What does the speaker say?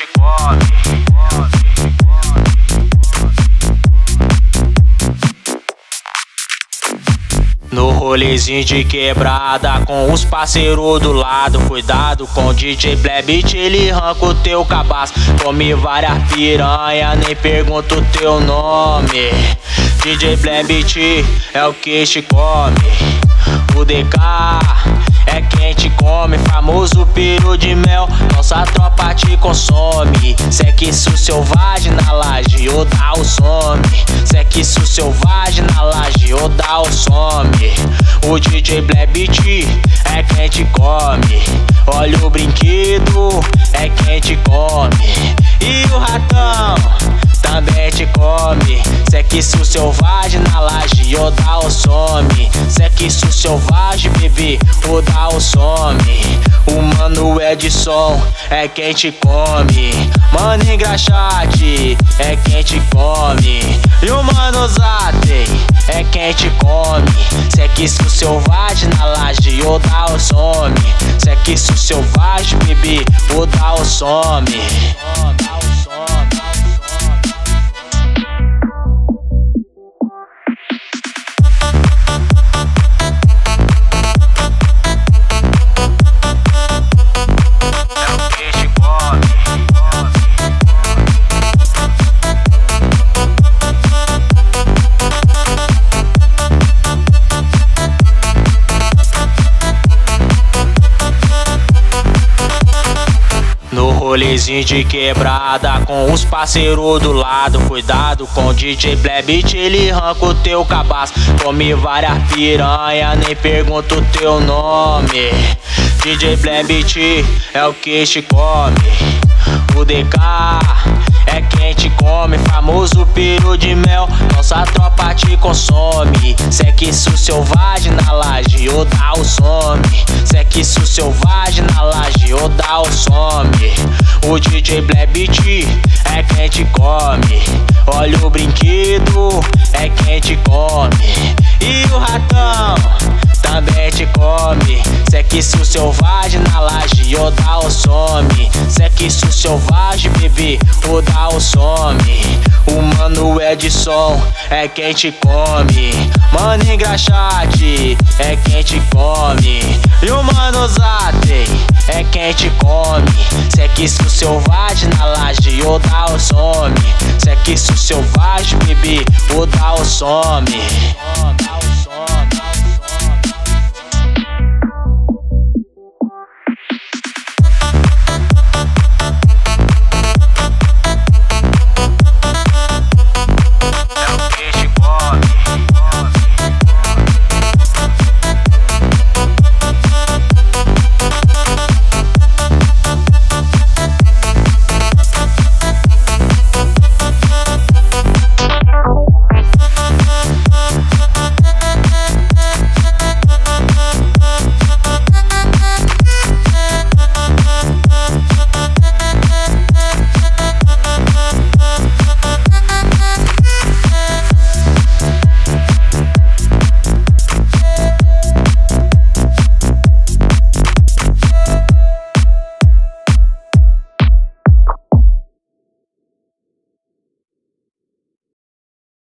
come. No rolezinho de quebrada, com os parceiros do lado Cuidado com o DJ Blebit, ele arranca o teu cabaço. Come várias piranha, nem pergunta o teu nome. DJ Blebit é o que te come. O DK famoso peru de mel. Nossa tropa te consome. Sexo selvagem na laje, ou dá o some. Sexo selvagem na laje, ou dá o some. O DJ Blebit é quem te come. Olha o brinquedo, é quem te come. E o ratão também te come Sexo selvagem na laje, o some. Sexo selvagem, bebê, o some. O mano Edson é quem te come. Mano engraxate é quem te come. E o mano Zaten é quem te come. Sexo selvagem na laje, o some. Sexo selvagem, bebê, o some rolezinho de quebrada Com os parceiros do lado. Cuidado com DJ Blebit Ele arranca o teu cabaço. Come várias piranha Nem pergunta o teu nome. DJ Blebit é o que te come. O DK é quem te come, famoso peru de mel. Nossa tropa te consome. Sexo selvagem na laje, ou dá o some Sexo selvagem na laje, ou dá o some O DJ Blebit é quem te come. Olha o brinquedo, é quem te come. E o ratão também te come. Sexo selvagem na laje, ou dá o some Sexo selvagem, bebê, ou dá o some. O mano Edson é quem te come. Mano engraxate é quem te come. E o mano Zaten é quem te come Sexo selvagem na laje, o some. Sexo selvagem, bebê, ou dá o some